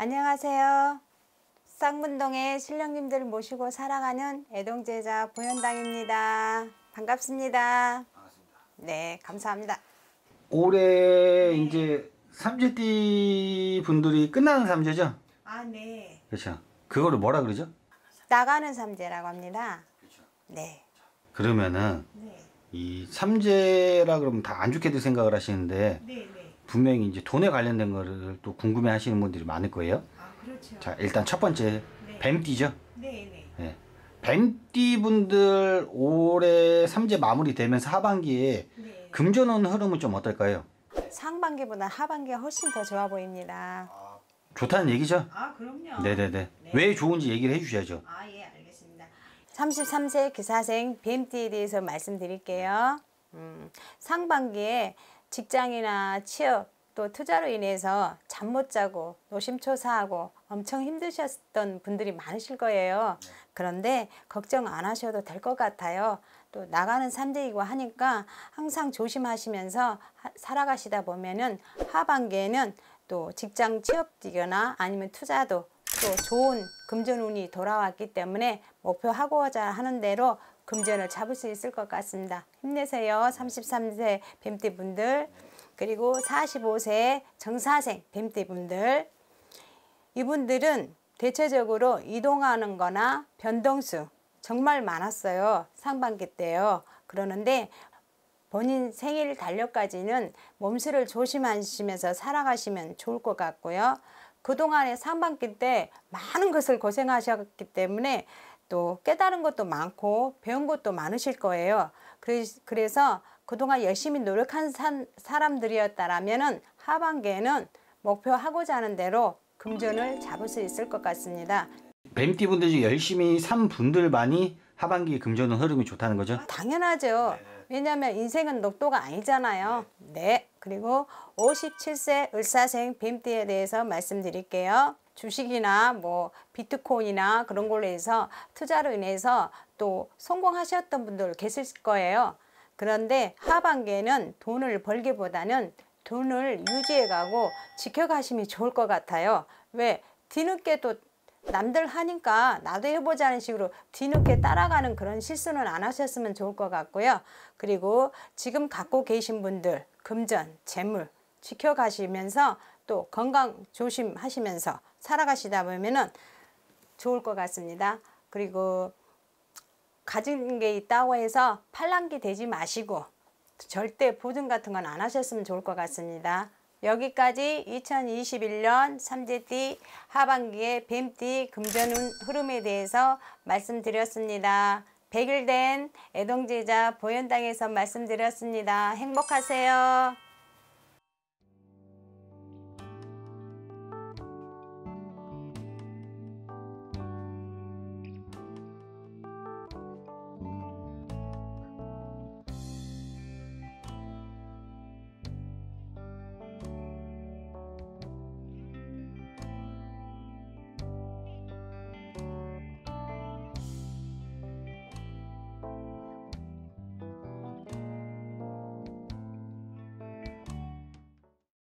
안녕하세요. 쌍문동의 신령님들 모시고 살아가는 애동제자 보현당입니다. 반갑습니다. 반갑습니다. 네, 감사합니다. 올해 이제 삼재띠 분들이 끝나는 삼재죠? 아, 네. 그렇죠. 그거를 뭐라 그러죠? 나가는 삼재라고 합니다. 그렇죠. 네. 그러면은 네. 이 삼재라 그러면 다 안 좋게들 생각을 하시는데 네, 네. 분명히 이제 돈에 관련된 거를 또 궁금해 하시는 분들이 많을 거예요. 아, 그렇죠. 자, 일단 첫 번째 네. 뱀띠죠? 네, 네. 예. 뱀띠 분들 올해 삼재 마무리 되면서 하반기에 네. 금전운 흐름은 좀 어떨까요? 상반기보다 하반기가 훨씬 더 좋아 보입니다. 좋다는 얘기죠? 아, 그럼요. 네네네. 네. 왜 좋은지 얘기를 해주셔야죠. 아, 예, 알겠습니다. 33세 기사생 뱀띠에 대해서 말씀드릴게요. 음, 상반기에 직장이나 취업 또 투자로 인해서 잠 못 자고 노심초사하고 엄청 힘드셨던 분들이 많으실 거예요. 그런데 걱정 안 하셔도 될 것 같아요. 또 나가는 삼재이고 하니까 항상 조심하시면서 하- 살아가시다 보면은 하반기에는 또 직장 취업 뛰거나 아니면 투자도 또 좋은 금전운이 돌아왔기 때문에 목표하고자 하는 대로 금전을 잡을 수 있을 것 같습니다. 힘내세요. 33세 뱀띠 분들 그리고 45세 정사생 뱀띠 분들 이분들은 대체적으로 이동하는 거나 변동수 정말 많았어요. 상반기 때요. 그러는데 본인 생일 달력까지는 몸수를 조심하시면서 살아가시면 좋을 것 같고요. 그동안에 상반기 때 많은 것을 고생하셨기 때문에 또 깨달은 것도 많고 배운 것도 많으실 거예요. 그래- 그래서 그동안 열심히 노력한 산- 사람들이었다라면은 하반기에는 목표하고자 하는 대로 금전을 잡을 수 있을 것 같습니다. 뱀띠 분들 중 열심히 산 분들만이 하반기 금전운 흐름이 좋다는 거죠? 당연하죠. 왜냐하면 인생은 녹도가 아니잖아요. 네. 그리고 57세 을사생 뱀띠에 대해서 말씀드릴게요. 주식이나 뭐 비트코인이나 그런 걸로 해서 투자로 인해서 또 성공하셨던 분들 계실 거예요. 그런데 하반기에는 돈을 벌기보다는 돈을 유지해가고 지켜가심이 좋을 것 같아요. 왜? 뒤늦게 또 남들 하니까 나도 해보자는 식으로 뒤늦게 따라가는 그런 실수는 안 하셨으면 좋을 것 같고요. 그리고 지금 갖고 계신 분들 금전, 재물 지켜가시면서 또 건강 조심하시면서 살아가시다 보면은 좋을 것 같습니다. 그리고 가진 게 있다고 해서 팔랑기 되지 마시고 절대 보증 같은 건 안 하셨으면 좋을 것 같습니다. 여기까지 2021년 삼재띠 하반기의 뱀띠 금전운 흐름에 대해서 말씀드렸습니다. 100일 된 애동제자 보현당에서 말씀드렸습니다. 행복하세요.